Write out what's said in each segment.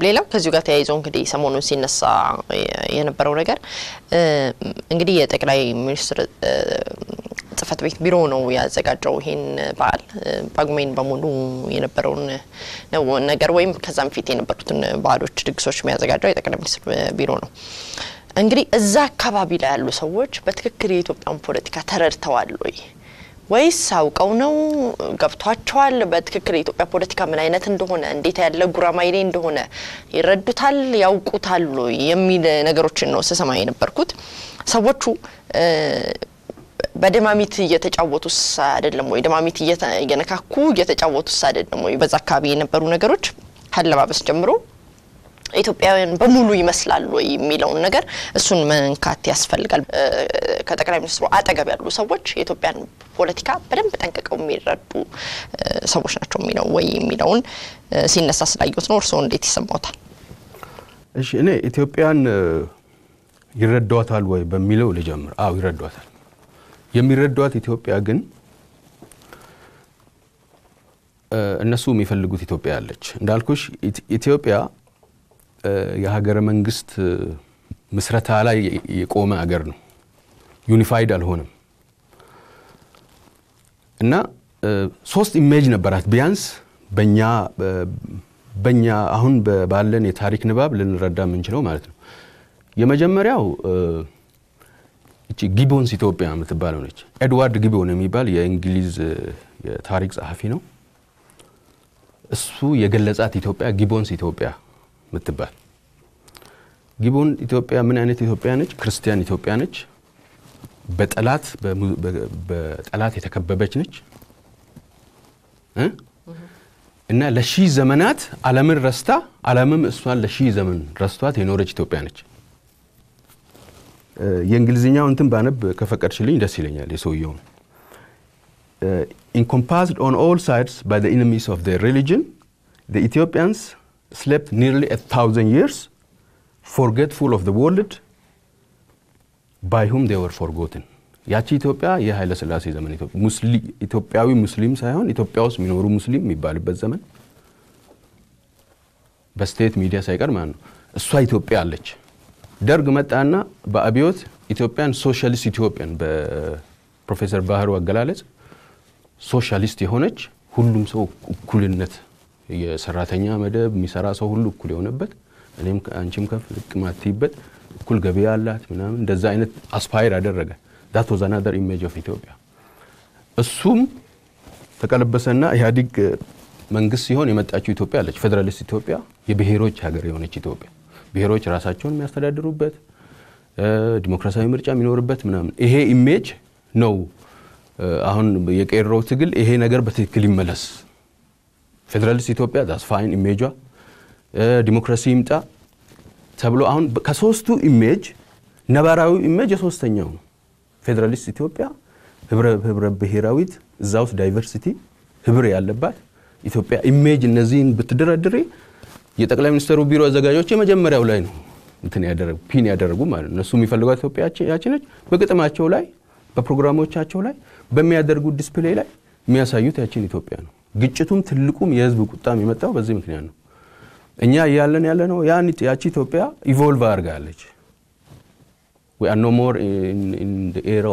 ሌላው ከዚሁ ጋር ተያይዞ እንግዲህ ሰሞኑን ሲነሳ የነበረው ነገር እንግዲህ የጠቅላይ ሚኒስትር ጽህፈት ቤት ቢሮ ነው ያዘጋጀው ይህን በዓል ጳጉሜን በሙሉ የነበረውን ነገር ወይም ከዛም ፊት የነበሩትን በዓሎች፣ ድግሶች የሚያዘጋጀው የጠቅላይ ሚኒስትር ቢሮ ነው። እንግዲህ እዛ አካባቢ ላይ ያሉ ሰዎች በትክክል የኢትዮጵያን ፖለቲካ ተረድተዋል ወይ ወይስ አውቀው ነው ገብቷቸዋል? በትክክል የኢትዮጵያ ፖለቲካ ምን አይነት እንደሆነ እንዴት ያለ ጉራማይሌ እንደሆነ ይረዱታል፣ ያውቁታል የሚል ነገሮችን ነው ስሰማ የነበርኩት። ሰዎቹ በደማሚት እየተጫወቱስ አይደለም ወይ? ደማሚት እየነካኩ እየተጫወቱስ አይደለም ወይ? በዛ አካባቢ የነበሩ ነገሮች ከአለባበስ ጀምሮ ኢትዮጵያውያን በሙሉ ይመስላሉ ወይ የሚለውን ነገር እሱን መንካት ያስፈልጋል። ከጠቅላይ ሚኒስትሩ አጠገብ ያሉ ሰዎች የኢትዮጵያን ፖለቲካ በደንብ ጠንቅቀው የሚረዱ ሰዎች ናቸው የሚለው ወይ የሚለውን ሲነሳ ስላየሁት ነው። እርስዎ እንዴት ይሰማዎታል? እሺ እኔ ኢትዮጵያን ይረዷታል ወይ በሚለው ልጀምር። አዎ ይረዷታል። የሚረዷት ኢትዮጵያ ግን እነሱ የሚፈልጉት ኢትዮጵያ አለች። እንዳልኩሽ ኢትዮጵያ የሀገረ መንግስት ምስረታ ላይ የቆመ አገር ነው። unified አልሆነም እና ሶስት image ነበራት ቢያንስ በኛ በኛ አሁን ባለን የታሪክ ንባብ ልንረዳ የምንችለው ማለት ነው። የመጀመሪያው እቺ Gibbon's ኢትዮጵያ የምትባለው ነች። ኤድዋርድ ጊቦን የሚባል የእንግሊዝ የታሪክ ጸሐፊ ነው። እሱ የገለጻት ኢትዮጵያ ጊቦንስ ኢትዮጵያ ምትባል ጊቦን ኢትዮጵያ ምን አይነት ኢትዮጵያ ነች? ክርስቲያን ኢትዮጵያ ነች። በጠላት በጠላት የተከበበች ነች እና ለሺህ ዘመናት ዓለምን ረስታ ዓለምም እሷን ለሺህ ዘመን ረስቷት የኖረች ኢትዮጵያ ነች። የእንግሊዝኛው እንትን ባነብ ከፈቀድሽልኝ ደስ ይለኛል። የሰውየውን on all sides by the enemies of their religion the Ethiopians slept nearly a thousand years, forgetful of the world by whom they were forgotten. ያቺ ኢትዮጵያ የኃይለ ሥላሴ ዘመን ኢትዮጵያዊ ሙስሊም ሳይሆን ኢትዮጵያ ውስጥ የሚኖሩ ሙስሊም የሚባልበት ዘመን በ state media ሳይቀር ማለት ነው። እሷ ኢትዮጵያ አለች። ደርግ መጣና በአብዮት ኢትዮጵያን ሶሻሊስት ኢትዮጵያን በፕሮፌሰር ባህሩ አገላለጽ ሶሻሊስት የሆነች ሁሉም ሰው እኩልነት የሰራተኛ መደብ የሚሰራ ሰው ሁሉ እኩል የሆነበት እኔም አንቺም ከፍ ዝቅ ማትይበት እኩል ገበያ አላት ምናምን እንደዛ አይነት aspire አደረገ። That was another image of Ethiopia። እሱም ተቀለበሰና ኢህአዲግ መንግስት ሲሆን የመጣችው ኢትዮጵያ አለች። ፌዴራሊስት ኢትዮጵያ፣ የብሔሮች ሀገር የሆነች ኢትዮጵያ፣ ብሔሮች ራሳቸውን የሚያስተዳድሩበት ዲሞክራሲያዊ ምርጫ የሚኖርበት ምናምን ይሄ image ነው። አሁን የቄሮው ትግል ይሄ ነገር በትክክል ይመለስ ፌዴራሊስት ኢትዮጵያ fine image ዋ ዲሞክራሲ ይምጣ ተብሎ አሁን ከሶስቱ image ነባራዊ image የሶስተኛው ነው። ፌዴራሊስት ኢትዮጵያ ህብረ ብሔራዊት እዛ ውስጥ diversity ህብር ያለባት ኢትዮጵያ image እነዚህን ብትደረድሬ የጠቅላይ ሚኒስትሩ ቢሮ አዘጋጆች የመጀመሪያው ላይ ነው እንትን ያደረጉ pin ያደረጉ ማለት ነው። እነሱ የሚፈልጓት ኢትዮጵያ ያቺ ነች። በግጥማቸው ላይ በፕሮግራሞቻቸው ላይ በሚያደርጉት display ላይ የሚያሳዩት ያችን ኢትዮጵያ ነው። ግጭቱም ትልቁም የህዝብ ቁጣም የመጣው በዚህ ምክንያት ነው። እኛ እያለን ያለ ነው ያቺ ኢትዮጵያ evolve አድርጋለች። we are no more in, in the era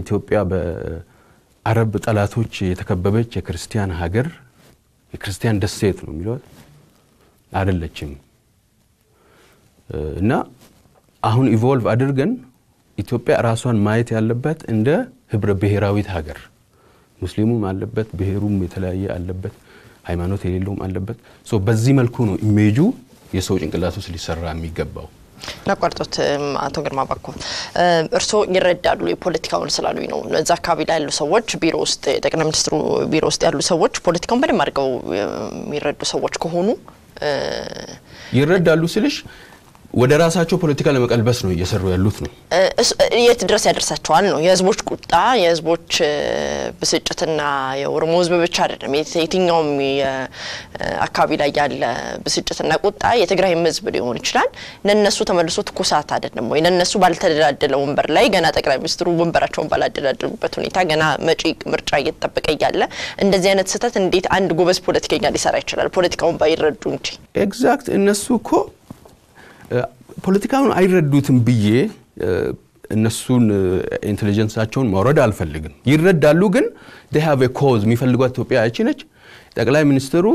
ኢትዮጵያ በአረብ ጠላቶች የተከበበች የክርስቲያን ሀገር የክርስቲያን ደሴት ነው የሚሏት አይደለችም። እና አሁን evolve አድርገን ኢትዮጵያ ራሷን ማየት ያለበት እንደ ህብረ ብሔራዊት ሀገር ሙስሊሙም አለበት፣ ብሔሩም የተለያየ አለበት፣ ሃይማኖት የሌለውም አለበት። በዚህ መልኩ ነው ኢሜጁ የሰው ጭንቅላት ውስጥ ሊሰራ የሚገባው። ላቋርጦት አቶ ግርማ ባኮ እርስዎ ይረዳሉ የፖለቲካውን ስላሉኝ ነው። እዛ አካባቢ ላይ ያሉ ሰዎች ቢሮ ውስጥ የጠቅላይ ሚኒስትሩ ቢሮ ውስጥ ያሉ ሰዎች ፖለቲካውን በደንብ አድርገው የሚረዱ ሰዎች ከሆኑ ይረዳሉ ስልሽ ወደ ራሳቸው ፖለቲካ ለመቀልበስ ነው እየሰሩ ያሉት ነው። የት ድረስ ያደርሳቸዋል ነው የህዝቦች ቁጣ፣ የህዝቦች ብስጭትና የኦሮሞ ህዝብ ብቻ አይደለም። የትኛውም አካባቢ ላይ ያለ ብስጭትና ቁጣ የትግራይም ህዝብ ሊሆን ይችላል። ለነሱ ተመልሶ ትኩሳት አይደለም ወይ? ለነሱ ባልተደላደለ ወንበር ላይ ገና ጠቅላይ ሚኒስትሩ ወንበራቸውን ባላደላደሉበት ሁኔታ ገና መጪ ምርጫ እየተጠበቀ እያለ እንደዚህ አይነት ስህተት እንዴት አንድ ጎበዝ ፖለቲከኛ ሊሰራ ይችላል? ፖለቲካውን ባይረዱ እንጂ exact እነሱ እኮ ፖለቲካውን አይረዱትም ብዬ እነሱን intelligence ኣቸውን ማውረድ አልፈልግም። ይረዳሉ፣ ግን because የሚፈልጓት ኢትዮጵያ ያቺ ነች። ጠቅላይ ሚኒስትሩ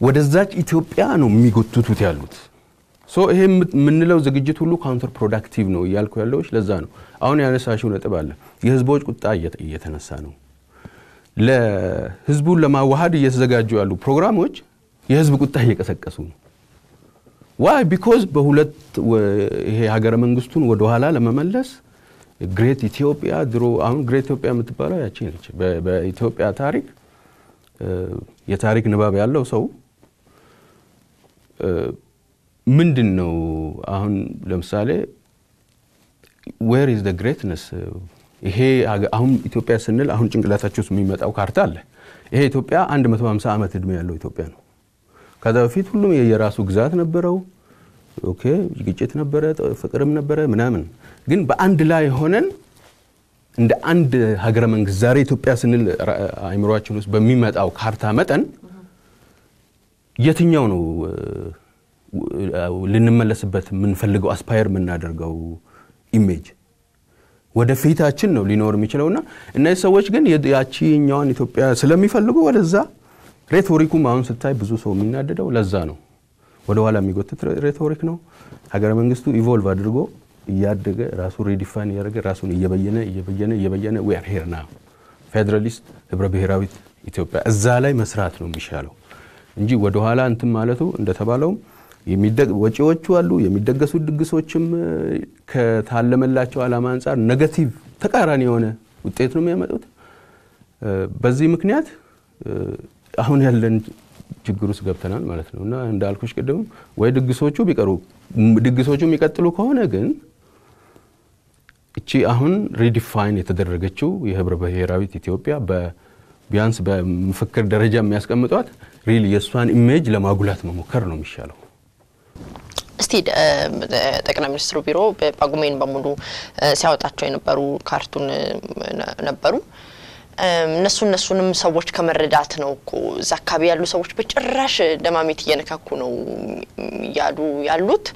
ወደዛች ኢትዮጵያ ነው የሚጎትቱት ያሉት። ይሄ የምንለው ዝግጅት ሁሉ counterproductive ነው እያልኩ ያለሁት ለዛ ነው። አሁን ያነሳሽው ነጥብ አለ። የህዝቦች ቁጣ እየተነሳ ነው። ለህዝቡን ለማዋሃድ እየተዘጋጁ ያሉ ፕሮግራሞች የህዝብ ቁጣ እየቀሰቀሱ ነው። why because በሁለት ይሄ ሀገረ መንግስቱን ወደኋላ ለመመለስ great ኢትዮጵያ ድሮ አሁን great ኢትዮጵያ የምትባለው ያቺ ነች። በኢትዮጵያ ታሪክ የታሪክ ንባብ ያለው ሰው ምንድን ነው አሁን ለምሳሌ where is the greatness ይሄ አሁን ኢትዮጵያ ስንል አሁን ጭንቅላታቸው ውስጥ የሚመጣው ካርታ አለ። ይሄ ኢትዮጵያ 150 ዓመት ዕድሜ ያለው ኢትዮጵያ ነው። ከዛ በፊት ሁሉም የራሱ ግዛት ነበረው። okay ግጭት ነበረ፣ ፍቅርም ነበረ ምናምን። ግን በአንድ ላይ ሆነን እንደ አንድ ሀገረ መንግስት ዛሬ ኢትዮጵያ ስንል አእምሯችን ውስጥ በሚመጣው ካርታ መጠን የትኛው ነው ልንመለስበት የምንፈልገው aspire የምናደርገው image ወደፊታችን ነው ሊኖር የሚችለውና እነዚህ ሰዎች ግን ያቺኛዋን ኢትዮጵያ ስለሚፈልጉ ወደዛ rhetoric ኡም አሁን ስታይ ብዙ ሰው የሚናደደው ለዛ ነው። ወደ ኋላ የሚጎትት rhetoric ነው። ሀገረ መንግስቱ evolve አድርጎ እያደገ ራሱ redefine እያደረገ ራሱን እየበየነ እየበየነ እየበየነ we're here ና ፌዴራሊስት ህብረ ብሔራዊት ኢትዮጵያ እዛ ላይ መስራት ነው የሚሻለው እንጂ ወደ ኋላ እንትን ማለቱ እንደተባለውም ወጪዎቹ አሉ። የሚደገሱ ድግሶችም ከታለመላቸው ዓላማ አንጻር negative ተቃራኒ የሆነ ውጤት ነው የሚያመጡት። በዚህ ምክንያት አሁን ያለን ችግር ውስጥ ገብተናል ማለት ነው እና እንዳልኩሽ ቅድም ወይ ድግሶቹ ቢቀሩ ድግሶቹ የሚቀጥሉ ከሆነ ግን እቺ አሁን redefine የተደረገችው የህብረ ብሔራዊት ኢትዮጵያ ቢያንስ በምክር ደረጃ የሚያስቀምጧት real የእሷን image ለማጉላት መሞከር ነው የሚሻለው። እስቲ ጠቅላይ ሚኒስትሩ ቢሮ ጳጉሜን በሙሉ ሲያወጣቸው የነበሩ cartoon ነበሩ። እነሱ እነሱንም ሰዎች ከመረዳት ነው እኮ እዛ አካባቢ ያሉ ሰዎች በጭራሽ ደማሚት እየነካኩ ነው እያሉ ያሉት።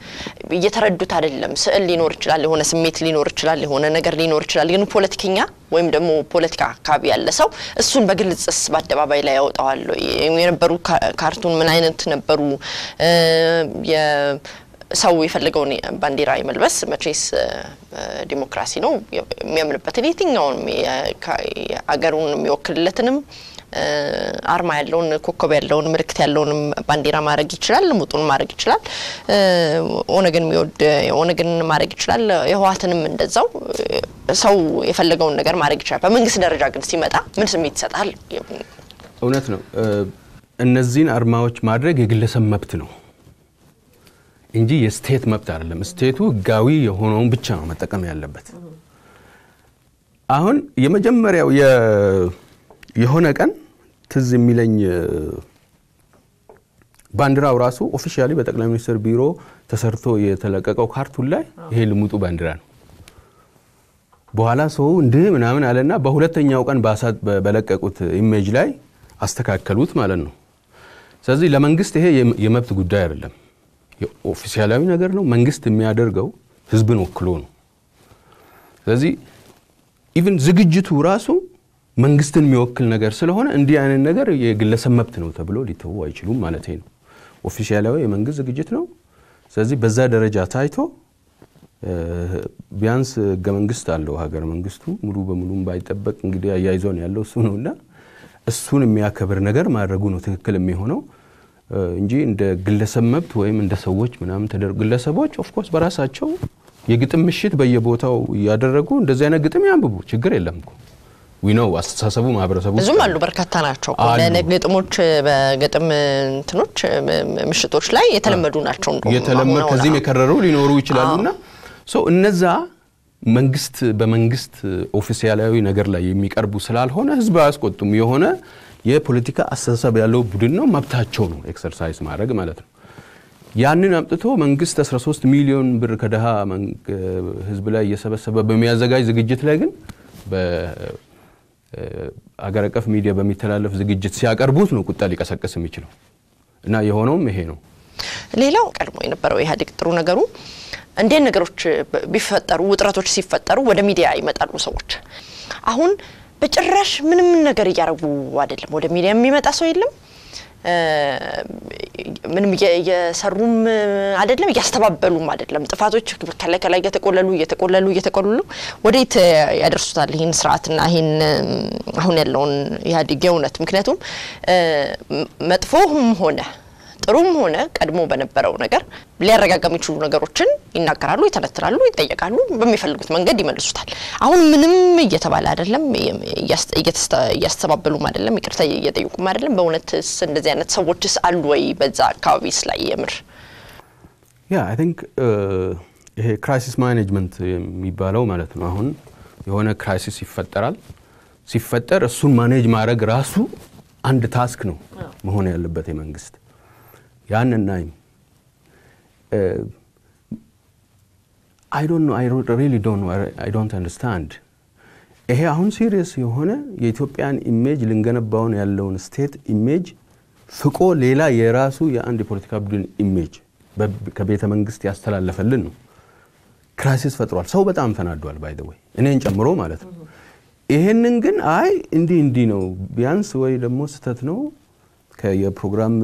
እየተረዱት አይደለም። ስዕል ሊኖር ይችላል፣ የሆነ ስሜት ሊኖር ይችላል፣ የሆነ ነገር ሊኖር ይችላል። ግን ፖለቲከኛ ወይም ደግሞ ፖለቲካ አካባቢ ያለ ሰው እሱን በግልጽስ በአደባባይ ላይ ያወጣዋል። የነበሩ ካርቱን ምን አይነት ነበሩ? ሰው የፈለገውን ባንዲራ የመልበስ መቼስ ዲሞክራሲ ነው። የሚያምንበትን የትኛውንም አገሩን የሚወክልለትንም አርማ ያለውን ኮከብ ያለውን ምልክት ያለውንም ባንዲራ ማድረግ ይችላል። ልሙጡን ማድረግ ይችላል። ኦነግን የሚወድ ኦነግን ማድረግ ይችላል። የህወሓትንም እንደዛው ሰው የፈለገውን ነገር ማድረግ ይችላል። በመንግስት ደረጃ ግን ሲመጣ ምን ስሜት ይሰጣል? እውነት ነው። እነዚህን አርማዎች ማድረግ የግለሰብ መብት ነው እንጂ የስቴት መብት አይደለም። ስቴቱ ህጋዊ የሆነውን ብቻ ነው መጠቀም ያለበት። አሁን የመጀመሪያው የሆነ ቀን ትዝ የሚለኝ ባንዲራው ራሱ officially በጠቅላይ ሚኒስትር ቢሮ ተሰርቶ የተለቀቀው cartoon ላይ ይሄ ልሙጡ ባንዲራ ነው። በኋላ ሰው እንዲህ ምናምን አለና በሁለተኛው ቀን በለቀቁት image ላይ አስተካከሉት ማለት ነው። ስለዚህ ለመንግስት ይሄ የመብት ጉዳይ አይደለም፣ ኦፊሲያላዊ ነገር ነው። መንግስት የሚያደርገው ህዝብን ወክሎ ነው። ስለዚህ even ዝግጅቱ ራሱ መንግስትን የሚወክል ነገር ስለሆነ እንዲህ አይነት ነገር የግለሰብ መብት ነው ተብሎ ሊተዉ አይችሉም ማለት ነው። ኦፊሻላዊ የመንግስት ዝግጅት ነው። ስለዚህ በዛ ደረጃ ታይቶ ቢያንስ ህገ መንግስት አለው ሀገር መንግስቱ ሙሉ በሙሉም ባይጠበቅ እንግዲህ አያይዞን ያለው እሱ ነው እና እሱን የሚያከብር ነገር ማድረጉ ነው ትክክል የሚሆነው እንጂ እንደ ግለሰብ መብት ወይም እንደ ሰዎች ምናምን ተደርጎ ግለሰቦች of course በራሳቸው የግጥም ምሽት በየቦታው እያደረጉ እንደዚህ አይነት ግጥም ያንብቡ፣ ችግር የለም እኮ ዊነው አስተሳሰቡ ማህበረሰቡ ብዙም አሉ፣ በርካታ ናቸው። ግጥሞች በግጥም እንትኖች ምሽቶች ላይ የተለመዱ ናቸው። የተለመዱ ከዚህም የከረሩ ሊኖሩ ይችላሉና እነዛ መንግስት በመንግስት ኦፊሲያላዊ ነገር ላይ የሚቀርቡ ስላልሆነ ህዝብ አያስቆጡም። የሆነ የፖለቲካ አስተሳሰብ ያለው ቡድን ነው፣ መብታቸው ነው exercise ማድረግ ማለት ነው። ያንን አምጥቶ መንግስት 13 ሚሊዮን ብር መንግ- ህዝብ ላይ እየሰበሰበ በሚያዘጋጅ ዝግጅት ላይ ግን በአገር አቀፍ ሚዲያ በሚተላለፍ ዝግጅት ሲያቀርቡት ነው ቁጣ ሊቀሰቅስ የሚችለው እና የሆነውም ይሄ ነው። ሌላው ቀድሞ የነበረው ኢህአዴግ ጥሩ ነገሩ እንዴት ነገሮች ቢፈጠሩ ውጥረቶች ሲፈጠሩ ወደ ሚዲያ ይመጣሉ ሰዎች። አሁን በጭራሽ ምንም ነገር እያረጉ አይደለም። ወደ ሚዲያ የሚመጣ ሰው የለም። ምንም እየ- እየሰሩም አይደለም፣ እያስተባበሉም አይደለም። ጥፋቶች ከላይ እየተቆለሉ እየተቆለሉ እየተቆለሉ ወዴት ያደርሱታል ይህን ስርዓትና ይህን አሁን ያለውን ኢህአዴግ የእውነት ምክንያቱም መጥፎም ሆነ ጥሩም ሆነ ቀድሞ በነበረው ነገር ሊያረጋጋ የሚችሉ ነገሮችን ይናገራሉ፣ ይተነትናሉ፣ ይጠየቃሉ፣ በሚፈልጉት መንገድ ይመልሱታል። አሁን ምንም እየተባለ አይደለም፣ እያስተባበሉም አይደለም፣ ይቅርታ እየጠየቁም አይደለም። በእውነትስ እንደዚህ አይነት ሰዎችስ አሉ ወይ በዛ አካባቢስ ላይ የምር yeah I think ይሄ crisis management የሚባለው ማለት ነው። አሁን የሆነ crisis ይፈጠራል። ሲፈጠር እሱን manage ማድረግ ራሱ አንድ task ነው መሆን ያለበት የመንግስት ያን እናይም I don't really don't don't understand ይሄ አሁን serious የሆነ የኢትዮጵያን image ልንገነባውን ያለውን state image ፍቆ ሌላ የራሱ የአንድ የፖለቲካ ቡድን image ከቤተ መንግስት ያስተላለፈልን ነው። crisis ፈጥሯል። ሰው በጣም ተናዷል። ባይ ወይ እኔን ጨምሮ ማለት ነው። ይሄንን ግን አይ እንዲህ እንዲህ ነው ቢያንስ ወይ ደግሞ ስህተት ነው የፕሮግራም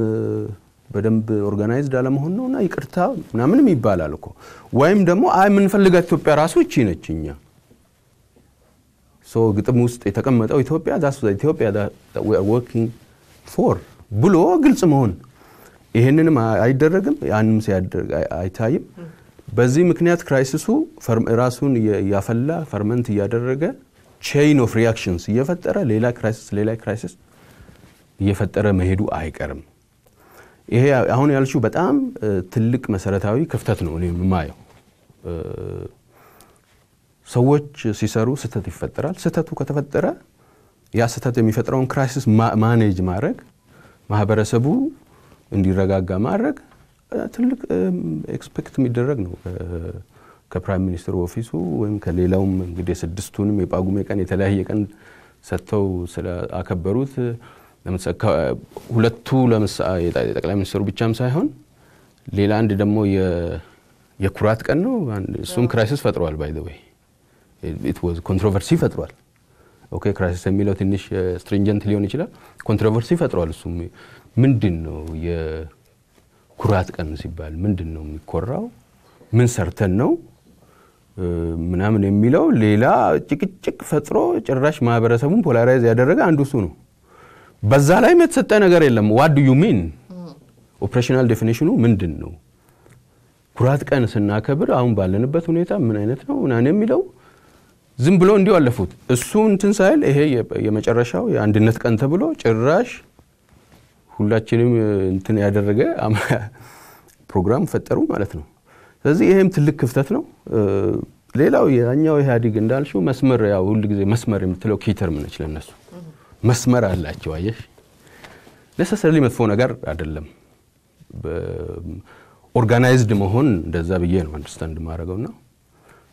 በደንብ organized አለመሆን ነው እና ይቅርታ ምናምንም ይባላል እኮ ወይም ደግሞ አይ የምንፈልጋት ኢትዮጵያ ራሱ እቺ ነች እኛ so ግጥም ውስጥ የተቀመጠው ኢትዮጵያ that's ኢትዮጵያ working for ብሎ ግልጽ መሆን ይሄንንም አ- አይደረግም፣ ያንም አይታይም። በዚህ ምክንያት crisis ኡ ራሱን እያፈላ ferment እያደረገ chain of reactions እየፈጠረ ሌላ crisis ሌላ crisis እየፈጠረ መሄዱ አይቀርም። ይሄ አሁን ያልሽው በጣም ትልቅ መሰረታዊ ክፍተት ነው እኔ የማየው። ሰዎች ሲሰሩ ስህተት ይፈጠራል። ስህተቱ ከተፈጠረ ያ ስህተት የሚፈጥረውን crisis manage ማድረግ ማህበረሰቡ እንዲረጋጋ ማድረግ ትልቅ expect የሚደረግ ነው ከ prime minister ኡ office ኡ ወይም ከሌላውም እንግዲህ ስድስቱንም የጳጉሜ ቀን የተለያየ ቀን ሰጥተው ስለአከበሩት ሁለቱ የጠቅላይ ሚኒስትሩ ብቻም ሳይሆን ሌላ አንድ ደግሞ የኩራት ቀን ነው። እሱም crisis ፈጥሯል። by the way controversy ፈጥሯል። okay crisis የሚለው ትንሽ stringent ሊሆን ይችላል። controversy ፈጥሯል። እሱም ምንድን ነው የኩራት ቀን ሲባል ምንድን ነው የሚኮራው? ምን ሰርተን ነው ምናምን የሚለው ሌላ ጭቅጭቅ ፈጥሮ ጭራሽ ማህበረሰቡን polarize ያደረገ አንዱ እሱ ነው። በዛ ላይም የተሰጠ ነገር የለም። do you mean operational definition ኡ ምንድን ነው? ኩራት ቀን ስናከብር አሁን ባለንበት ሁኔታ ምን አይነት ነው ምናምን የሚለው ዝም ብሎ እንዲሁ አለፉት። እሱ እንትን ሳይል ይሄ የመጨረሻው የአንድነት ቀን ተብሎ ጭራሽ ሁላችንም እንትን ያደረገ ፕሮግራም ፈጠሩ ማለት ነው። ስለዚህ ይሄም ትልቅ ክፍተት ነው። ሌላው ያኛው ኢህአዴግ እንዳልሽው መስመር ያው ሁል ጊዜ መስመር የምትለው ኪተርም ነች ለነሱ መስመር አላቸው። አየሽ necessarily መጥፎ ነገር አይደለም። organized መሆን እንደዛ ብዬ ነው understand ማድረገውና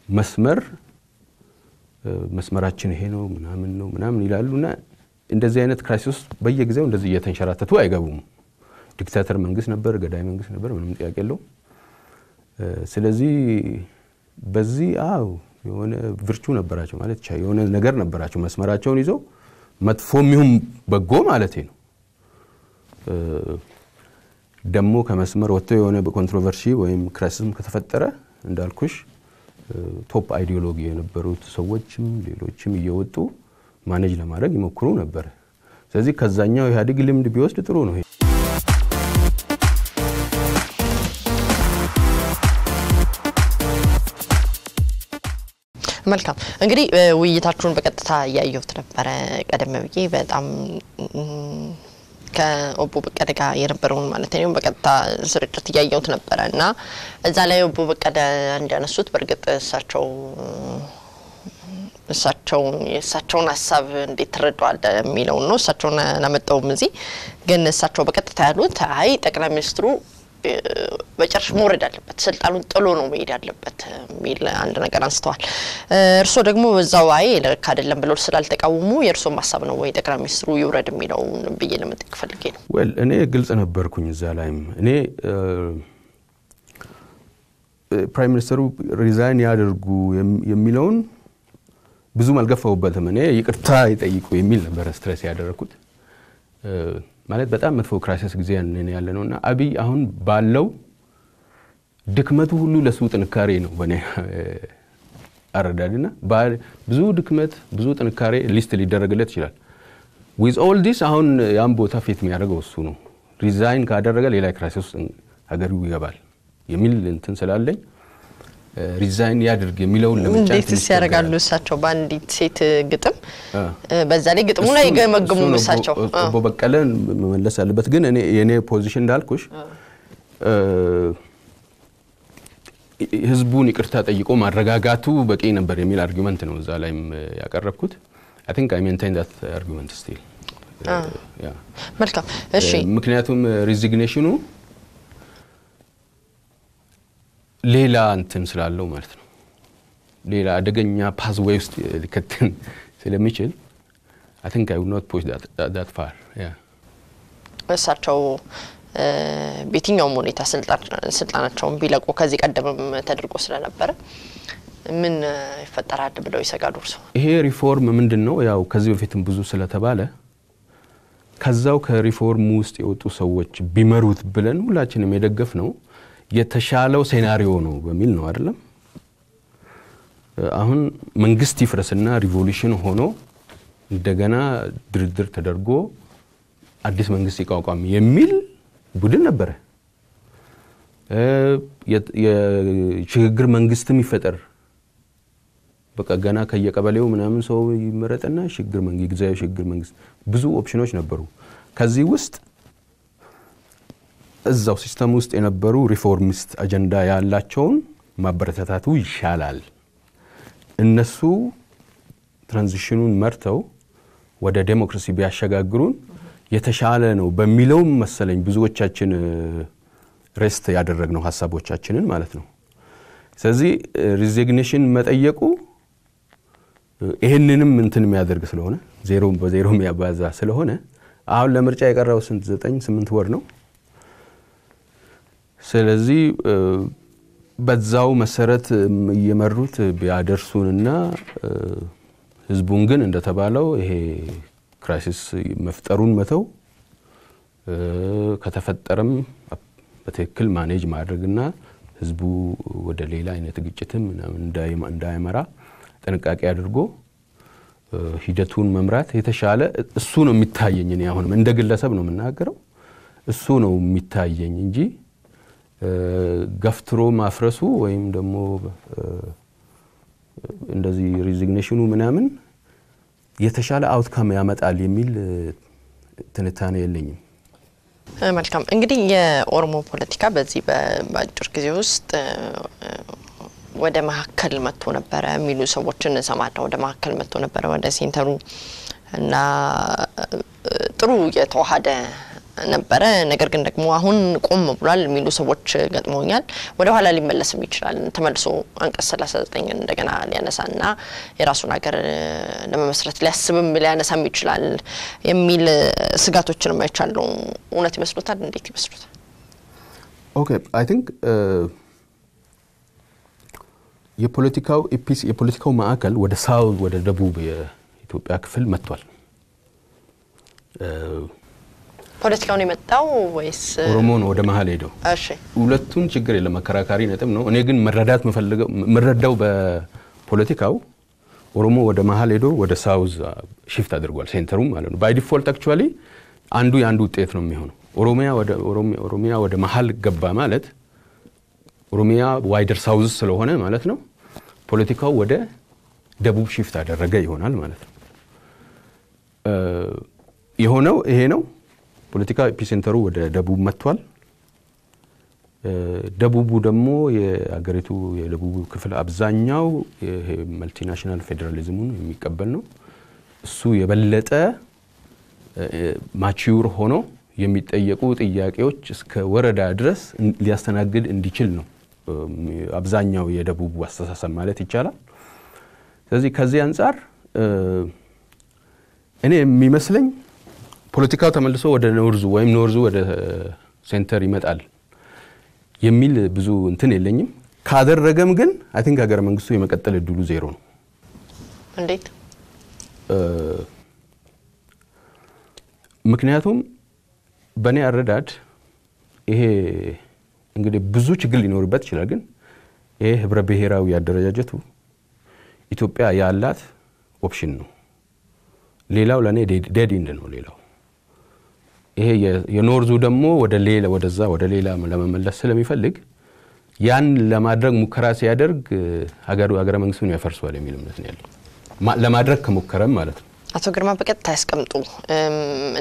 መስመር መስመራችን ይሄ ነው ምናምን ነው ምናምን ይላሉና እንደዚህ አይነት crisis ውስጥ በየጊዜው እንደዚህ እየተንሸራተቱ አይገቡም። dictator መንግስት ነበር፣ ገዳይ መንግስት ነበር፣ ምንም ጥያቄ የለው። ስለዚህ በዚህ አው የሆነ virtue ነበራቸው ማለት የሆነ ነገር ነበራቸው መስመራቸውን ይዘው መጥፎም ይሁን በጎ ማለት ነው። ደግሞ ከመስመር ወጥቶ የሆነ controversy ወይም crisis ም ከተፈጠረ እንዳልኩሽ top ideology የነበሩት ሰዎችም ሌሎችም እየወጡ manage ለማድረግ ይሞክሩ ነበር። ስለዚህ ከዛኛው ኢህአዴግ ልምድ ቢወስድ ጥሩ ነው። መልካም እንግዲህ ውይይታችሁን በቀጥታ እያየሁት ነበረ ቀደም ብዬ በጣም ከኦቦ በቀለ ጋር የነበረውን ማለት ነው በቀጥታ ስርጭት እያየሁት ነበረ እና እዛ ላይ ኦቦ በቀለ እንዲያነሱት በእርግጥ እሳቸው እሳቸው የእሳቸውን ሀሳብ እንዴት ትረዳዋለ የሚለውን ነው። እሳቸውን አላመጣውም እዚህ ግን እሳቸው በቀጥታ ያሉት አይ ጠቅላይ ሚኒስትሩ በጨርሽ መውረድ አለበት፣ ስልጣኑን ጥሎ ነው መሄድ ያለበት የሚል አንድ ነገር አንስተዋል። እርስዎ ደግሞ በዛው አይ ልክ አይደለም ብለው ስላልተቃወሙ የእርስዎም ሀሳብ ነው ወይ ጠቅላይ ሚኒስትሩ ይውረድ የሚለውን ብዬ ለመጠየቅ ፈልጌ ነው። እኔ ግልጽ ነበርኩኝ እዛ ላይም እኔ prime minister ኡ resign ያደርጉ የሚለውን ብዙም አልገፋሁበትም። እኔ ይቅርታ ይጠይቁ የሚል ነበረ stress ያደረግኩት ማለት በጣም መጥፎ crisis ጊዜ ያለ ነው እና አብይ አሁን ባለው ድክመቱ ሁሉ ለሱ ጥንካሬ ነው በእኔ አረዳድና ብዙ ድክመት ብዙ ጥንካሬ list ሊደረግለት ይችላል። with all this አሁን ያን ቦታ ፊት የሚያደርገው እሱ ነው። resign ካደረገ ሌላ crisis ውስጥ ሀገሪው ይገባል የሚል እንትን ስላለኝ resign ያድርግ የሚለውን ለመጫን እንዴትስ ያደርጋሉ? እሳቸው በአንዲት ሴት ግጥም በዛ ላይ ግጥሙ ላይ ገመግሙ እሳቸው ኦቦ በቀለ መመለስ አለበት። ግን እኔ የእኔ position እንዳልኩሽ ህዝቡን ይቅርታ ጠይቆ ማረጋጋቱ በቂ ነበር የሚል argument ነው እዛ ላይም ያቀረብኩት። I think I maintain that argument still። መልካም እሺ። ምክንያቱም resignation ኡ ሌላ እንትን ስላለው ማለት ነው። ሌላ አደገኛ pathway ውስጥ ሊከትን ስለሚችል I think I would not push that far yeah እሳቸው በየትኛውም ሁኔታ ስልጣናቸውን ቢለቁ ከዚህ ቀደምም ተደርጎ ስለነበረ ምን ይፈጠራል ብለው ይሰጋሉ እርስዎ? ይሄ ሪፎርም ምንድን ነው? ያው ከዚህ በፊትም ብዙ ስለተባለ ከዛው ከሪፎርሙ ውስጥ የወጡ ሰዎች ቢመሩት ብለን ሁላችንም የደገፍ ነው የተሻለው scenario ነው በሚል ነው አይደለም። አሁን መንግስት ይፍረስና revolution ሆኖ እንደገና ድርድር ተደርጎ አዲስ መንግስት ይቋቋም የሚል ቡድን ነበረ። የሽግግር መንግስትም ይፈጠር በቃ ገና ከየቀበሌው ምናምን ሰው ይመረጥና ሽግግር መንግስት ጊዜያዊ ሽግግር መንግስት ብዙ ኦፕሽኖች ነበሩ። ከዚህ ውስጥ እዛው system ውስጥ የነበሩ reformist አጀንዳ ያላቸውን ማበረታታቱ ይሻላል። እነሱ transition ኡን መርተው ወደ ዴሞክራሲ ቢያሸጋግሩን የተሻለ ነው በሚለውም መሰለኝ ብዙዎቻችን rest ያደረግነው ሀሳቦቻችንን ማለት ነው። ስለዚህ resignation መጠየቁ ይህንንም እንትን የሚያደርግ ስለሆነ zero በ zero የሚያባዛ ስለሆነ አሁን ለምርጫ የቀረው ስንት ዘጠኝ ስምንት ወር ነው። ስለዚህ በዛው መሰረት እየመሩት ቢያደርሱንና ህዝቡን ግን እንደተባለው ይሄ crisis መፍጠሩን መተው ከተፈጠረም በትክክል manage ማድረግና ህዝቡ ወደ ሌላ አይነት ግጭትም እንዳይመራ ጥንቃቄ አድርጎ ሂደቱን መምራት የተሻለ እሱ ነው የሚታየኝ። እኔ አሁንም እንደ ግለሰብ ነው የምናገረው፣ እሱ ነው የሚታየኝ እንጂ ገፍትሮ ማፍረሱ ወይም ደግሞ እንደዚህ resignation ኡ ምናምን የተሻለ outcome ያመጣል የሚል ትንታኔ የለኝም። መልካም እንግዲህ የኦሮሞ ፖለቲካ በዚህ በአጭር ጊዜ ውስጥ ወደ መካከል መጥቶ ነበረ የሚሉ ሰዎችን እንሰማለን። ወደ መካከል መጥቶ ነበረ ወደ center ኡ እና ጥሩ የተዋሃደ ነበረ። ነገር ግን ደግሞ አሁን ቆም ብሏል የሚሉ ሰዎች ገጥመውኛል። ወደ ኋላ ሊመለስም ይችላል ተመልሶ አንቀጽ 39 እንደገና ሊያነሳና የራሱን ሀገር ለመመስረት ሊያስብም ሊያነሳም ይችላል የሚል ስጋቶችንም አይቻለው። እውነት ይመስሉታል? እንዴት ይመስሉታል? okay I think የፖለቲካው epice- የፖለቲካው ማዕከል ወደ south ወደ ደቡብ የኢትዮጵያ ክፍል መጥቷል። ፖለቲካውን የመጣው ወይስ ኦሮሞ ነው ወደ መሀል ሄደው? እሺ ሁለቱን ችግር የለም መከራካሪ ነጥብ ነው። እኔ ግን መረዳት የምረዳው በፖለቲካው ኦሮሞ ወደ መሀል ሄዶ ወደ south shift አድርጓል፣ center ኡ ማለት ነው። by default actually አንዱ የአንዱ ውጤት ነው የሚሆነው። ኦሮሚያ ወደ ኦሮሚያ ወደ መሀል ገባ ማለት ኦሮሚያ wider south ስለሆነ ማለት ነው ፖለቲካው ወደ ደቡብ shift አደረገ ይሆናል ማለት ነው። የሆነው ይሄ ነው። ፖለቲካ epicenter ኡ ወደ ደቡብ መጥቷል። ደቡቡ ደግሞ የአገሪቱ የደቡቡ ክፍል አብዛኛው multinational ፌዴራሊዝሙን የሚቀበል ነው። እሱ የበለጠ mature ሆኖ የሚጠየቁ ጥያቄዎች እስከ ወረዳ ድረስ ሊያስተናግድ እንዲችል ነው አብዛኛው የደቡቡ አስተሳሰብ ማለት ይቻላል። ስለዚህ ከዚህ አንጻር እኔ የሚመስለኝ ፖለቲካው ተመልሶ ወደ north ኡ ወይም north ኡ ወደ center ይመጣል የሚል ብዙ እንትን የለኝም። ካደረገም ግን I think ሀገረ መንግስቱ የመቀጠል እድሉ ዜሮ ነው። እንዴት? ምክንያቱም በእኔ አረዳድ ይሄ እንግዲህ ብዙ ችግር ሊኖርበት ይችላል። ግን ይሄ ህብረ ብሔራዊ አደረጃጀቱ ኢትዮጵያ ያላት option ነው። ሌላው ለእኔ dead end ነው። ሌላው ይሄ የ north ኡ ደግሞ ወደ ሌላ ወደዛ ወደ ሌላ ለመመለስ ስለሚፈልግ ያን ለማድረግ ሙከራ ሲያደርግ ሀገረ መንግስቱን ያፈርሷል የሚል እምነት ነው ያለው። ለማድረግ ከሞከረም ማለት ነው። አቶ ግርማ በቀጥታ ያስቀምጡ።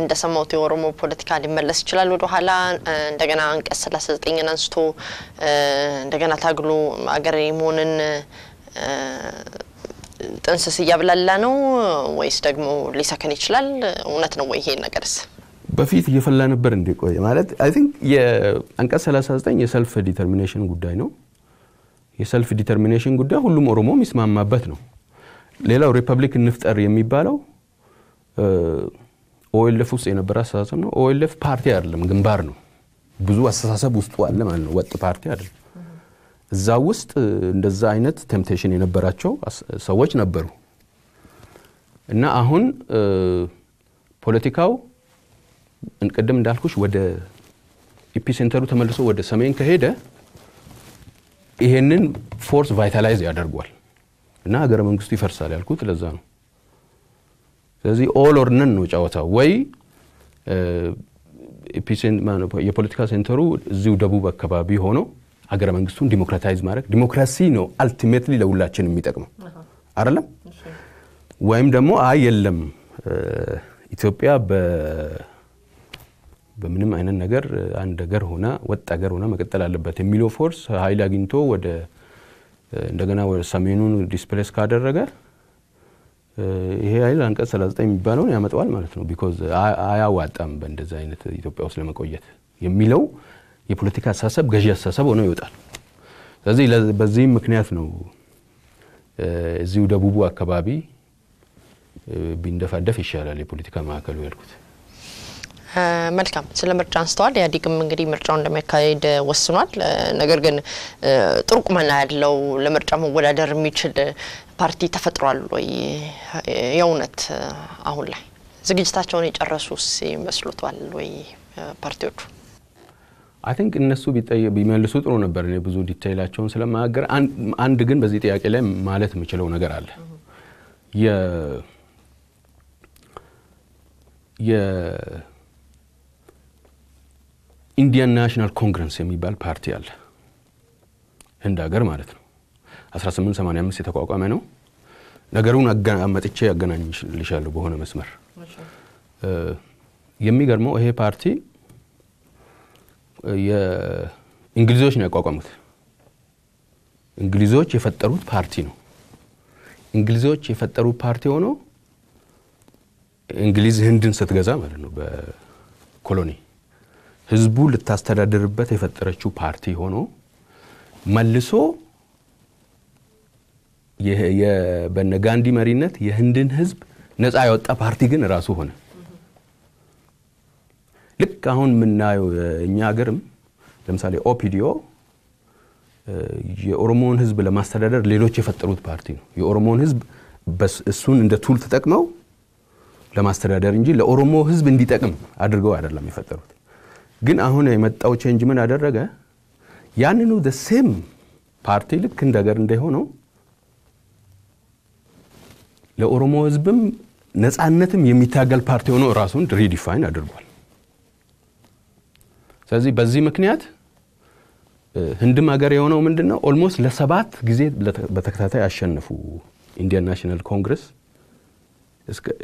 እንደሰማሁት የኦሮሞ ፖለቲካ ሊመለስ ይችላል ወደ ኋላ እንደገና አንቀጽ ሰላሳ ዘጠኝን አንስቶ እንደገና ታግሎ አገር የመሆንን ጥንስስ እያብላላ ነው ወይስ ደግሞ ሊሰክን ይችላል? እውነት ነው ወይ ይሄ ነገርስ? በፊት እየፈላ ነበር እንዴ? ቆየ ማለት I think የአንቀጽ 39 የ self determination ጉዳይ ነው። የ self determination ጉዳይ ሁሉም ኦሮሞ የሚስማማበት ነው። ሌላው republic እንፍጠር የሚባለው ኦኤልኤፍ ውስጥ የነበረ አስተሳሰብ ነው። ኦኤልኤፍ ፓርቲ አይደለም፣ ግንባር ነው። ብዙ አስተሳሰብ ውስጡ አለ ማለት ነው። ወጥ ፓርቲ አይደለም። እዛ ውስጥ እንደዛ አይነት temptation የነበራቸው ሰዎች ነበሩ እና አሁን ፖለቲካው ቅድም እንዳልኩሽ ወደ epicenter ኡ ተመልሶ ወደ ሰሜን ከሄደ ይሄንን force vitalize ያደርጓል እና ሀገረ መንግስቱ ይፈርሳል ያልኩት ለዛ ነው። ስለዚህ all or none ነው ጨዋታው። ወይ የፖለቲካ center ኡ እዚሁ ደቡብ አካባቢ ሆኖ ሀገረ መንግስቱን democratize ማድረግ ዲሞክራሲ ነው ultimately ለሁላችን የሚጠቅመው አይደለም። ወይም ደግሞ አይ የለም ኢትዮጵያ በምንም አይነት ነገር አንድ ሀገር ሆና ወጥ ሀገር ሆና መቀጠል አለበት የሚለው force ኃይል አግኝቶ ወደ እንደገና ወደ ሰሜኑን displace ካደረገ ይሄ ኃይል አንቀጽ 39 የሚባለውን ያመጣዋል ማለት ነው። because አያዋጣም በእንደዚህ አይነት ኢትዮጵያ ውስጥ ለመቆየት የሚለው የፖለቲካ አስተሳሰብ ገዢ አስተሳሰብ ሆኖ ይወጣል። ስለዚህ በዚህም ምክንያት ነው እዚሁ ደቡቡ አካባቢ ቢንደፋደፍ ይሻላል የፖለቲካ ማዕከሉ ያልኩት። መልካም ስለ ምርጫ አንስተዋል። ኢህአዴግም እንግዲህ ምርጫው እንደሚያካሄድ ወስኗል። ነገር ግን ጥሩ ቁመና ያለው ለምርጫ መወዳደር የሚችል ፓርቲ ተፈጥሯል ወይ? የእውነት አሁን ላይ ዝግጅታቸውን የጨረሱስ ይመስሉታል ወይ ፓርቲዎቹ? I think እነሱ ቢመልሱ ጥሩ ነበር። እኔ ብዙ detail ኣቸውን ስለማላውቅ ነገር አንድ ግን በዚህ ጥያቄ ላይ ማለት የምችለው ነገር አለ Indian National Congress የሚባል ፓርቲ አለ፣ ህንድ ሀገር ማለት ነው። 1885 የተቋቋመ ነው። ነገሩን መጥቼ ያገናኝልሻለሁ በሆነ መስመር። የሚገርመው ይሄ ፓርቲ የእንግሊዞች ነው ያቋቋሙት። እንግሊዞች የፈጠሩት ፓርቲ ነው። እንግሊዞች የፈጠሩት ፓርቲ ሆኖ እንግሊዝ ህንድን ስትገዛ ማለት ነው በኮሎኒ ህዝቡ ልታስተዳድርበት የፈጠረችው ፓርቲ ሆኖ መልሶ በነ ጋንዲ መሪነት የህንድን ህዝብ ነፃ ያወጣ ፓርቲ ግን ራሱ ሆነ። ልክ አሁን የምናየው እኛ ሀገርም ለምሳሌ ኦፒዲኦ የኦሮሞውን ህዝብ ለማስተዳደር ሌሎች የፈጠሩት ፓርቲ ነው። የኦሮሞውን ህዝብ እሱን እንደ tool ተጠቅመው ለማስተዳደር እንጂ ለኦሮሞ ህዝብ እንዲጠቅም አድርገው አይደለም የፈጠሩት። ግን አሁን የመጣው change ምን አደረገ? ያንኑ same ፓርቲ ልክ እንደ ሀገር እንደሆነው ለኦሮሞ ህዝብም ነፃነትም የሚታገል ፓርቲ ሆኖ ራሱን redefine አድርጓል። ስለዚህ በዚህ ምክንያት ህንድም ሀገር የሆነው ምንድን ነው almost ለሰባት ጊዜ በተከታታይ አሸነፉ Indian National Congress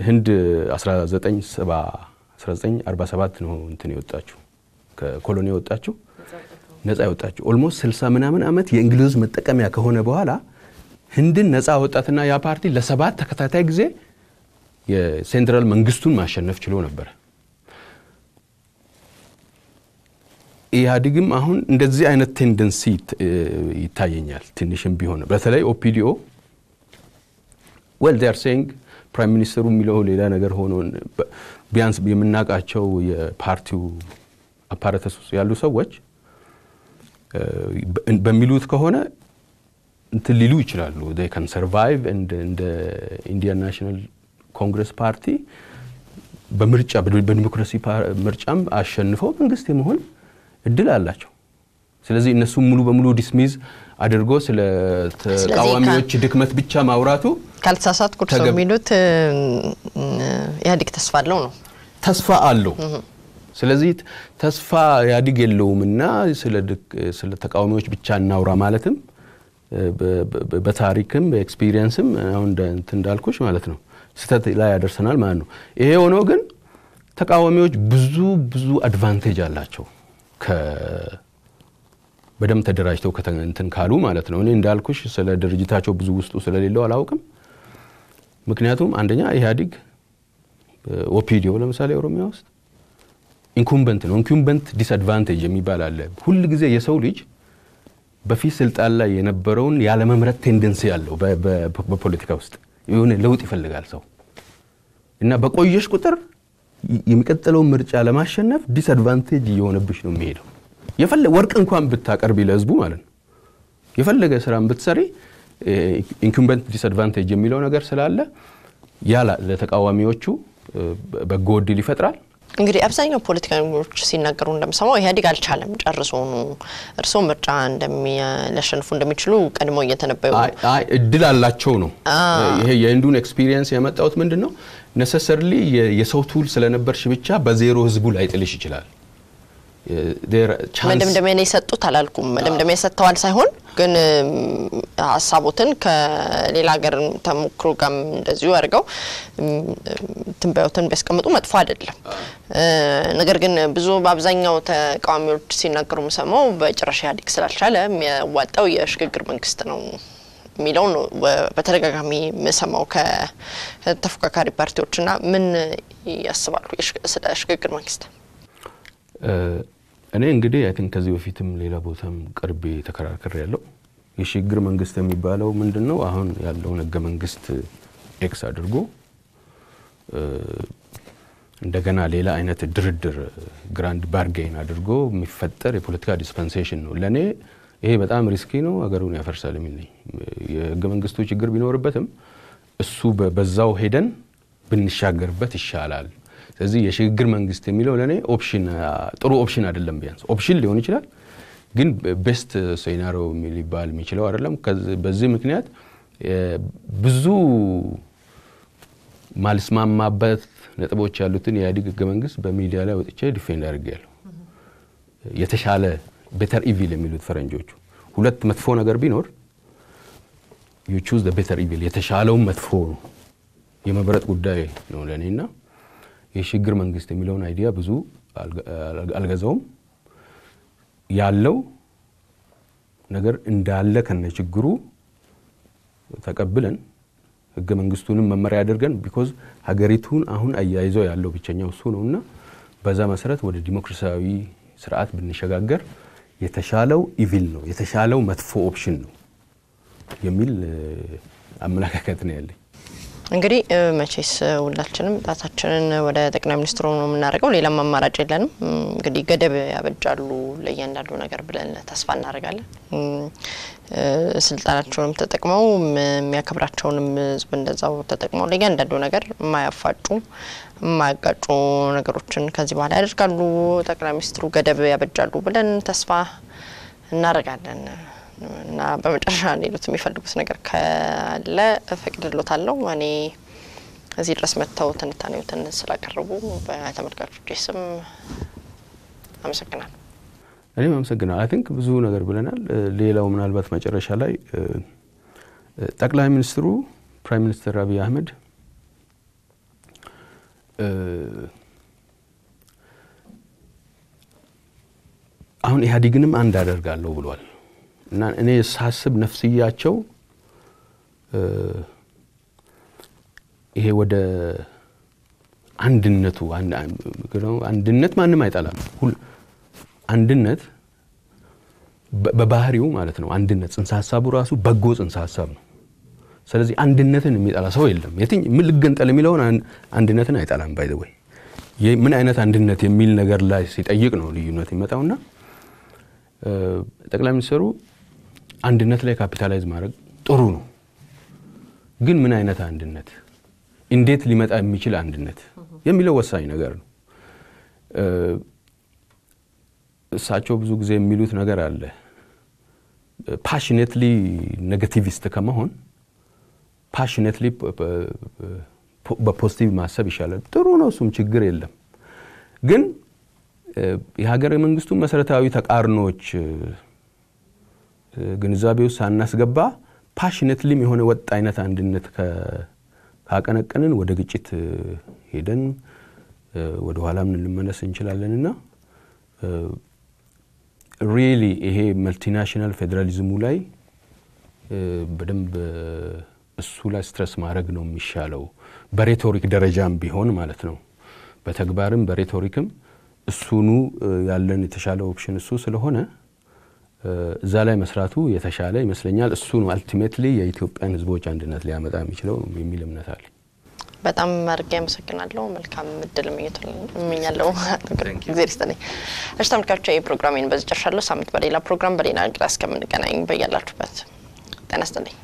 ህንድ 1947 ነው እንትን የወጣችው ከ colony የወጣችው ነጻ የወጣችው almost 60 ምናምን ዓመት የእንግሊዝ መጠቀሚያ ከሆነ በኋላ ህንድን ነጻ ወጣትና ያ ፓርቲ ለሰባት ተከታታይ ጊዜ የ central መንግስቱን ማሸነፍ ችሎ ነበረ። ኢህአዴግም አሁን እንደዚህ አይነት tendency ይታየኛል። ትንሽም ቢሆን በተለይ ኦፒዲኦ well we're saying prime minister ኡ የሚለው ሌላ ነገር ሆኖ ቢያንስ የምናውቃቸው የፓርቲው apparatus ውስጥ ያሉ ሰዎች በሚሉት ከሆነ እንትን ሊሉ ይችላሉ። can survive እንደ Indian National Congress ፓርቲ በምርጫ በዲሞክራሲ ምርጫም አሸንፈው መንግስት የመሆን እድል አላቸው። ስለዚህ እነሱም ሙሉ በሙሉ dismiss አድርጎ ስለ ተቃዋሚዎች ድክመት ብቻ ማውራቱ ካልተሳሳትኩ እርስዎ የሚሉት ኢህአዴግ ተስፋ አለው ነው። ተስፋ አለው። ስለዚህ ተስፋ ኢህአዴግ የለውም እና ስለ ተቃዋሚዎች ብቻ እናውራ ማለትም በታሪክም በ experience ም አሁን እንዳልኩሽ ማለት ነው ስህተት ላይ ያደርሰናል ማለት ነው። ይሄ ሆኖ ግን ተቃዋሚዎች ብዙ ብዙ advantage አላቸው በደንብ ተደራጅተው እንትን ካሉ ማለት ነው። እኔ እንዳልኩሽ ስለ ድርጅታቸው ብዙ ውስጡ ስለሌለው አላውቅም። ምክንያቱም አንደኛ ኢህአዴግ ኦፒዲኦ ለምሳሌ ኦሮሚያ ውስጥ incumbent ነው። incumbent disadvantage የሚባል አለ። ሁል ጊዜ የሰው ልጅ በፊት ስልጣን ላይ የነበረውን ያለመምረጥ tendency ያለው በፖለቲካ ውስጥ የሆነ ለውጥ ይፈልጋል ሰው እና በቆየሽ ቁጥር የሚቀጥለውን ምርጫ ለማሸነፍ disadvantage እየሆነብሽ ነው የሚሄደው። ወርቅ እንኳን ብታቀርቢ ለህዝቡ ማለት ነው የፈለገ ስራን ብትሰሪ incumbent disadvantage የሚለው ነገር ስላለ ያ ለተቃዋሚዎቹ በጎ እድል ይፈጥራል። እንግዲህ አብዛኛው ፖለቲከኞች ሲናገሩ እንደምሰማው ኢህአዴግ አልቻለም ጨርሶኑ እርስዎ ምርጫ ሊያሸንፉ እንደሚችሉ ቀድሞ እየተነበዩ እድል አላቸው ነው። ይሄ የህንዱን experience ያመጣሁት ምንድን ነው necessarily የሰው tool ስለነበርሽ ብቻ በዜሮ ህዝቡ ላይ ጥልሽ ይችላል። መደምደሚያ ነው የሰጡት አላልኩም። መደምደሚያ ሰጥተዋል ሳይሆን ግን ሀሳቦትን ከሌላ ሀገር ተሞክሮ ጋር እንደዚሁ አድርገው ትንበያዎትን ቢያስቀምጡ መጥፎ አይደለም። ነገር ግን ብዙ በአብዛኛው ተቃዋሚዎች ሲናገሩ የምሰማው በጭራሽ ኢህአዴግ ስላልቻለ የሚያዋጣው የሽግግር መንግስት ነው የሚለው ነው በተደጋጋሚ የምሰማው ከተፎካካሪ ፓርቲዎችና ምን ያስባሉ ስለ ሽግግር መንግስት? እኔ እንግዲህ I think ከዚህ በፊትም ሌላ ቦታም ቀርቤ ተከራክሬያለው የሽግግር መንግስት የሚባለው ምንድን ነው? አሁን ያለውን ህገ መንግስት X አድርጎ እንደገና ሌላ አይነት ድርድር grand bargain አድርጎ የሚፈጠር የፖለቲካ dispensation ነው። ለእኔ ይሄ በጣም risky ነው፣ ሀገሩን ያፈርሳል የሚል ነኝ። የህገ መንግስቱ ችግር ቢኖርበትም እሱ በዛው ሄደን ብንሻገርበት ይሻላል። ስለዚህ የሽግግር መንግስት የሚለው ለእኔ option ጥሩ option አይደለም። ቢያንስ option ሊሆን ይችላል፣ ግን best scenario ሊባል የሚችለው አይደለም። በዚህ ምክንያት ብዙ ማልስማማበት ነጥቦች ያሉትን የኢህአዴግ ህገ መንግስት በሚዲያ ላይ ወጥቼ defend አድርጌያለሁ። የተሻለ better evil የሚሉት ፈረንጆቹ ሁለት መጥፎ ነገር ቢኖር you choose better evil የተሻለውን መጥፎ የመምረጥ ጉዳይ ነው ለእኔና የሽግግር መንግስት የሚለውን idea ብዙ አልገዛውም። ያለው ነገር እንዳለ ከነ ችግሩ ተቀብለን ህገ መንግስቱንም መመሪያ አድርገን because ሀገሪቱን አሁን አያይዘው ያለው ብቸኛው እሱ ነው እና በዛ መሰረት ወደ ዲሞክራሲያዊ ስርዓት ብንሸጋገር የተሻለው evil ነው፣ የተሻለው መጥፎ option ነው የሚል አመለካከት ነው ያለኝ። እንግዲህ መቼስ ሁላችንም ጣታችንን ወደ ጠቅላይ ሚኒስትሩ ነው የምናደርገው። ሌላም አማራጭ የለንም። እንግዲህ ገደብ ያበጃሉ ለእያንዳንዱ ነገር ብለን ተስፋ እናደርጋለን። ስልጣናቸውንም ተጠቅመው የሚያከብራቸውንም ህዝብ እንደዛው ተጠቅመው ለእያንዳንዱ ነገር የማያፋጩ የማያጋጩ ነገሮችን ከዚህ በኋላ ያደርጋሉ። ጠቅላይ ሚኒስትሩ ገደብ ያበጃሉ ብለን ተስፋ እናደርጋለን። እና በመጨረሻ ሌሎት የሚፈልጉት ነገር ካለ እፈቅድሎታለሁ። እኔ እዚህ ድረስ መጥተው ትንታኔዎትን ስላቀረቡ በተመልካቾች ስም አመሰግናለሁ። እኔም አመሰግናለሁ። I think ብዙ ነገር ብለናል። ሌላው ምናልባት መጨረሻ ላይ ጠቅላይ ሚኒስትሩ prime minister አብይ አህመድ አሁን ኢህአዴግንም አንድ አደርጋለሁ ብሏል እና እኔ ሳስብ ነፍስያቸው ይሄ ወደ አንድነቱ አንድነት ማንም አይጠላም። አንድነት በባህሪው ማለት ነው። አንድነት ጽንሰ ሀሳቡ ራሱ በጎ ጽንሰ ሀሳብ ነው። ስለዚህ አንድነትን የሚጠላ ሰው የለም። የትኝ ምን ልገንጠል የሚለውን አንድነትን አይጠላም። ባይ ወይ ምን አይነት አንድነት የሚል ነገር ላይ ሲጠይቅ ነው ልዩነት የሚመጣውና ጠቅላይ ሚኒስትሩ አንድነት ላይ capitalize ማድረግ ጥሩ ነው። ግን ምን አይነት አንድነት፣ እንዴት ሊመጣ የሚችል አንድነት የሚለው ወሳኝ ነገር ነው። እሳቸው ብዙ ጊዜ የሚሉት ነገር አለ። passionately negativist ከመሆን passionately በ positive ማሰብ ይሻላል። ጥሩ ነው፣ እሱም ችግር የለም። ግን የሀገረ መንግስቱ መሰረታዊ ተቃርኖዎች ግንዛቤ ውስጥ ሳናስገባ passionately ም የሆነ ወጥ አይነት አንድነት ካቀነቀንን ወደ ግጭት ሄደን ወደ ኋላም ልንመለስ እንችላለን እና really ይሄ multinational ፌዴራሊዝሙ ላይ በደንብ እሱ ላይ stress ማድረግ ነው የሚሻለው። በ rhetoric ደረጃም ቢሆን ማለት ነው። በተግባርም በ rhetoric ም እሱኑ ያለን የተሻለ option እሱ ስለሆነ እዛ ላይ መስራቱ የተሻለ ይመስለኛል። እሱ ነው ultimately የኢትዮጵያን ህዝቦች አንድነት ሊያመጣ የሚችለው የሚል እምነት አለ። በጣም አድርጌ አመሰግናለሁ። መልካም እድል እመኛለሁ። ጊዜ ሰጥተኸኝ እሺ፣ ተመልካቾች ፕሮግራሜን በዚህ ጨርሻለሁ። ሳምንት በሌላ ፕሮግራም በሌላ እንግዳ እስከምንገናኝ በያላችሁበት ጤና ይስጥልኝ።